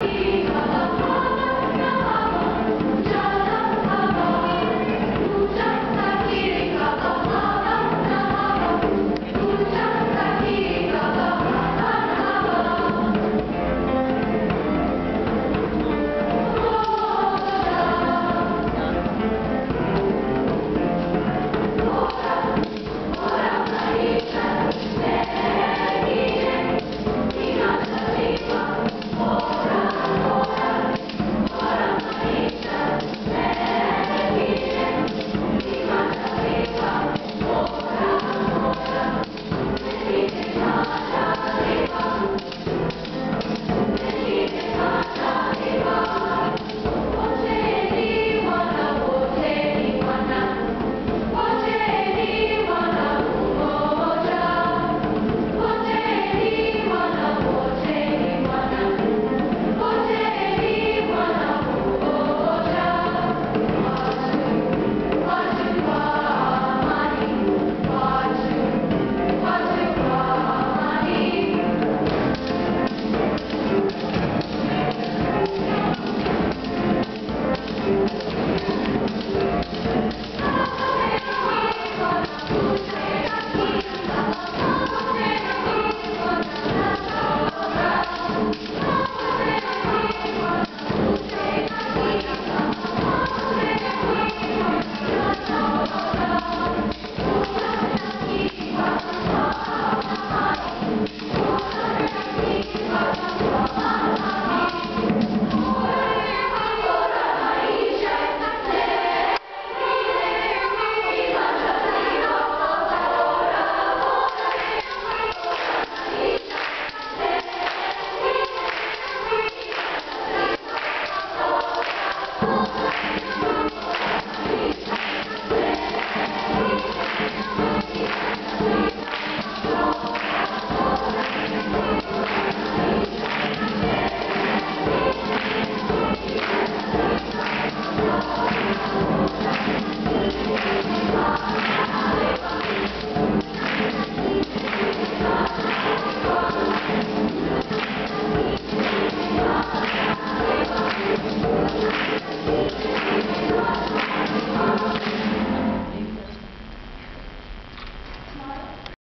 you.